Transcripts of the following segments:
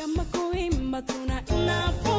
kama kuimba tuna nafurahi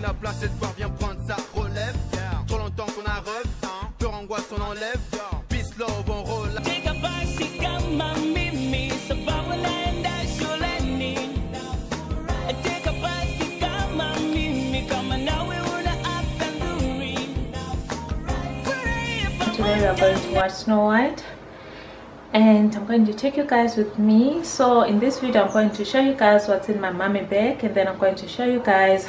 pris la place, l'espoir vient prendre sa relève. Trop longtemps qu'on a rêve, peur, angoisse, on enlève. Peace, love, on Furahia Today we are going to watch Snow White and I'm going to take you guys with me. So in this video I'm going to show you guys what's in my mommy bag and then I'm going to show you guys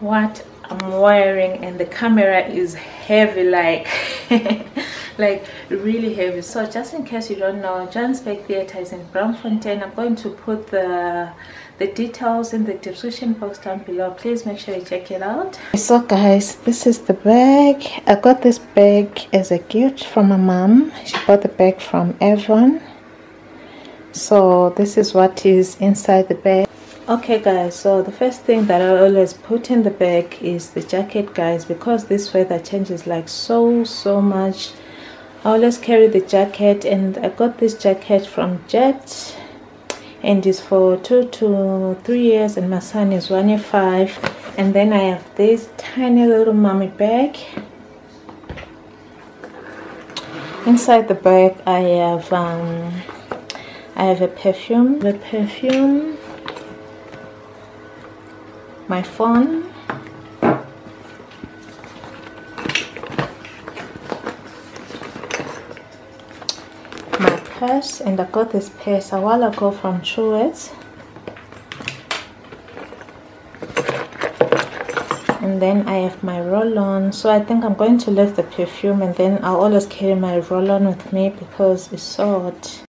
what I'm wearing and the camera is heavy like like really heavy. So just in case you don't know Johannesburg Theatre is in Braamfontein I'm going to put the the details in the description box down below. Please make sure you check it out. So guys this is the bag. I got this bag as a gift from my mom. She bought the bag from Avon. So this is what is inside the bag okay guys so the first thing that i always put in the bag is the jacket guys because this weather changes like so so much. I always carry the jacket and i got this jacket from jet and it's for two to three years and my son is one year five. And then i have this tiny little mommy bag. Inside the bag i have um i have a perfume the perfume my phone. My purse and I got this purse a while ago from Truett and then I have my roll-on. So I think I'm going to leave the perfume and then I'll always carry my roll-on with me because it's so hot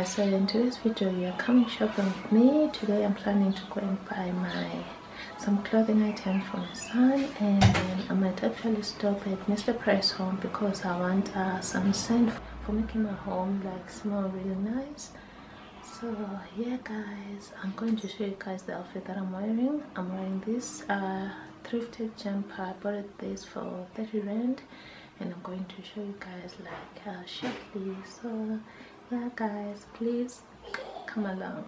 guys so in today's video you are coming shopping with me. Today i'm planning to go and buy my some clothing items for my son and then i might actually stop at mr price home because i want uh, some scent for making my home like smell really nice. So yeah guys i'm going to show you guys the outfit that i'm wearing. I'm wearing this uh thrifted jumper. I bought this for 30 rand and i'm going to show you guys like uh shortly. So yeah guys please come along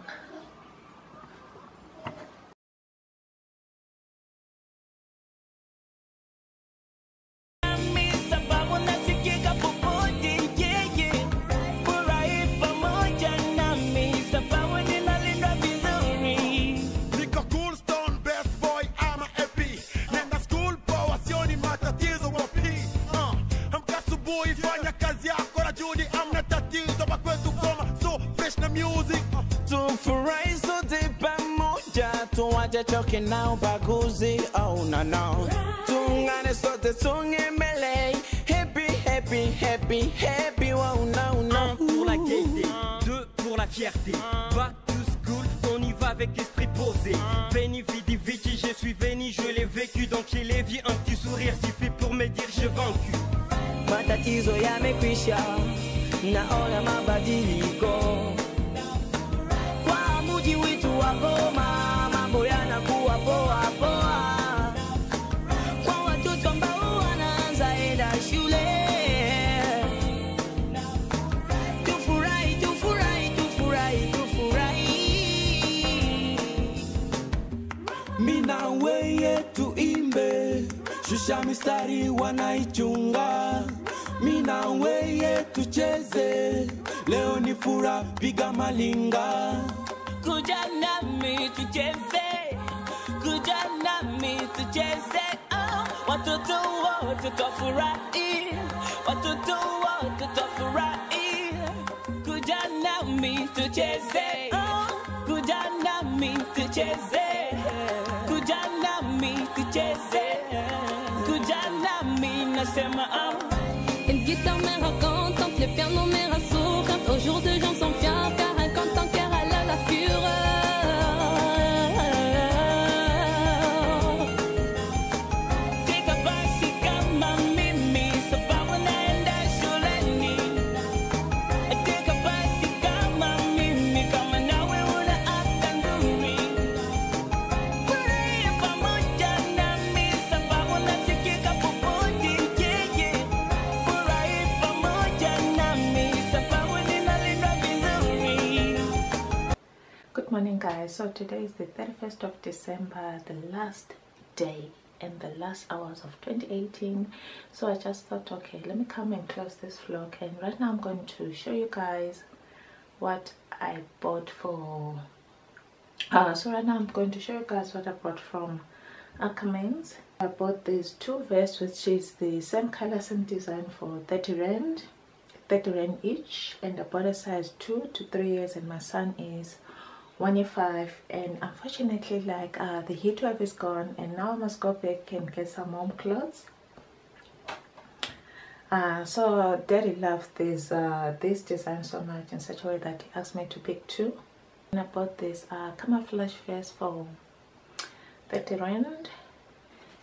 music. Tufurahi sote pamoja, tuwache choke na ubaguzi. Oh no no, tuungane sote songe mbele. Happy happy happy happy. Oh no no. Pour la gaieté, deux pour la fierté. Va to school, on y va avec l'esprit posé. Veni vidi vici, je suis venu, je l'ai vécu, donc j'ai les vies un petit sourire matatizo yamekwisha, naona mabadiliko wetu wa mambo yanakuwa poa poa kwa watoto ambao wanaanza enda shule. Tufurahi, tufurahi, tufurahi, tufurahi. Mimi na wewe tuimbe shusha mistari wanaichunga mina weye tucheze leo ni fura piga malinga kujanami tucheze, kujanami tucheze, oh, watoto wote twafurahi, watoto wote twafurahi, kujanami tucheze, oh, kujanami tucheze, kujanami tucheze, kujanami nasema oh. Une guitare mère raconte, un piano mère à sourire, au jour de jour guys. So today is the 31st of December, the last day and the last hours of 2018. So I just thought, okay, let me come and close this vlog. And right now, I'm going to show you guys what I bought for. Uh, so right now, I'm going to show you guys what I bought from Ackermans. I bought these two vests, which is the same color, same design for 30 rand. 30 rand each and I bought a size 2 to 3 years and my son is one five and unfortunately like uh, the heat wave is gone and now I must go back and get some warm clothes. Uh, so daddy loved this uh, this design so much in such a way that he asked me to pick two. And I bought this uh, camouflage vest for 30 rand.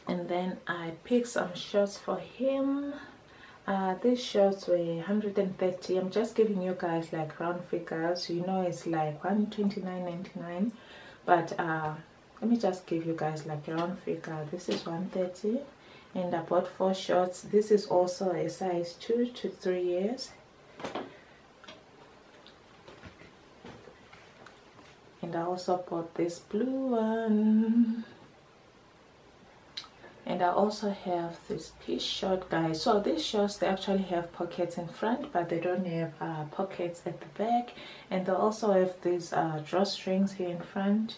And then I picked some shorts for him uh, these shorts were 130 i'm just giving you guys like round figures. You know it's like 129.99 but uh let me just give you guys like a round figure. This is 130 and i bought four shorts. This is also a size two to three years. And i also bought this blue one and I also have this piece short guys. So these shorts they actually have pockets in front but they don't have uh, pockets at the back. And they also have these uh, drawstrings here in front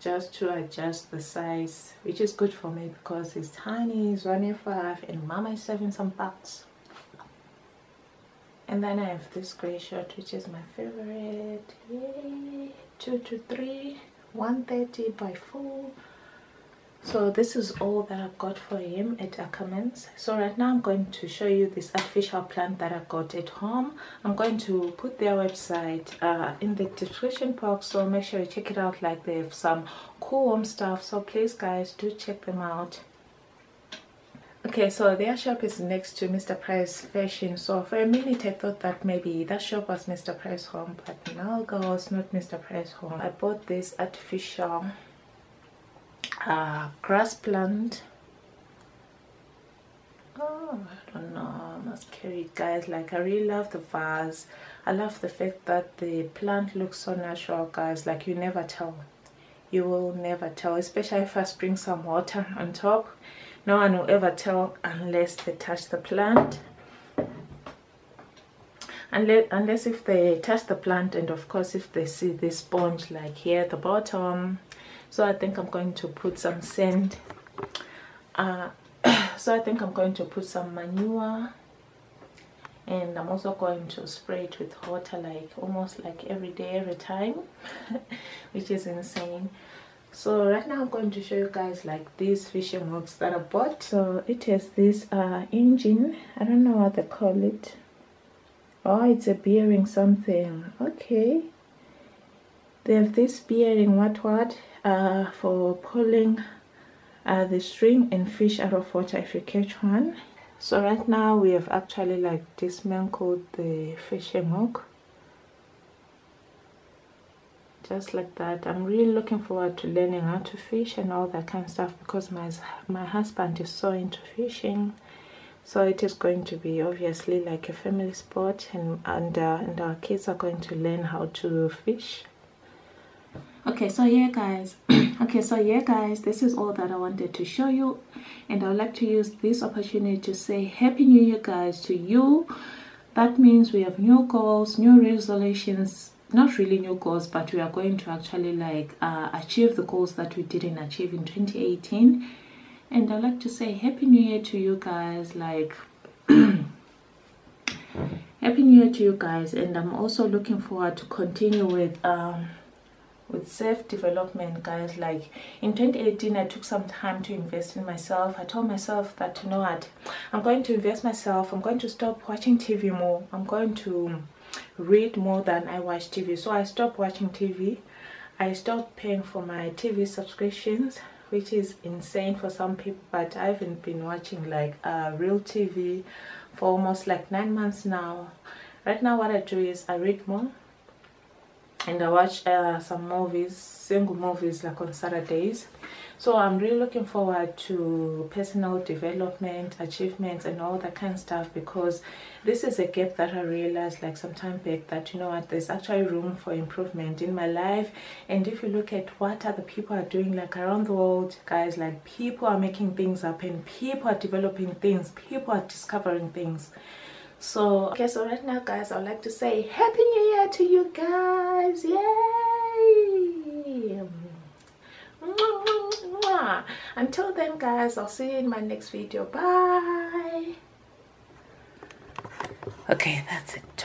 just to adjust the size which is good for me because it's tiny it's 1 and mama is saving some bucks. And then I have this gray shirt which is my favorite. Yay. 2 to 3 130 by 4 so this is all that i've got for him at ackermans. So right now i'm going to show you this artificial plant that i got at home. I'm going to put their website uh, in the description box. So make sure you check it out. Like they have some cool home stuff. So please guys do check them out. Okay so their shop is next to mr price fashion. So for a minute i thought that maybe that shop was mr price home but no girls not mr price home. I bought this artificial uh, grass plant oh i don't know i must carry it guys like. I really love the vase. I love the fact that the plant looks so natural guys. Like you never tell. You will never tell especially if i spring some water on top. No one will ever tell unless they touch the plant. Unless, unless if they touch the plant and of course if they see the sponge like here at the bottom so i think i'm going to put some sand uh, so i think i'm going to put some manure. And i'm also going to spray it with water like almost like every day every time which is insane. So right now i'm going to show you guys like these fishing hooks that i bought. So it has this uh engine. I don't know what they call it. Oh it's a bearing something. Okay. They have this bearing what what uh, for pulling uh, the string and fish out of water if you catch one. So right now we have actually like dismantled the fishing hook just like that. I'm really looking forward to learning how to fish and all that kind of stuff because my my husband is so into fishing. So it is going to be obviously like a family sport and and, uh, and our kids are going to learn how to fish okay so yeah guys. Okay so yeah guys this is all that i wanted to show you and i would like to use this opportunity to say happy new year guys to you. That means we have new goals new resolutions not really new goals but we are going to actually like uh, achieve the goals that we didn't achieve in 2018 and i'd like to say happy new year to you guys like happy new year to you guys and i'm also looking forward to continue with um with self development guys. Like in 2018 i took some time to invest in myself. I told myself that you know what? I'm going to invest myself. I'm going to stop watching tv more. I'm going to read more than i watch tv so i stopped watching tv i stopped paying for my tv subscriptions which is insane for some people but i haven't been watching like uh, real tv for almost like nine months now. Right now what i do is i read more and I watch uh, some movies, single movies like on Saturdays. So I'm really looking forward to personal development, achievements and all that kind of stuff because this is a gap that I realized like some time back that you know what there's actually room for improvement in my life and if you look at what other people are doing like around the world guys like people are making things happen, people are developing things, people are discovering things so okay so right now guys i'd like to say happy new year to you guys. Yay! Until then guys i'll see you in my next video. Bye. Okay that's it